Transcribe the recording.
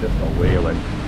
just a wailing.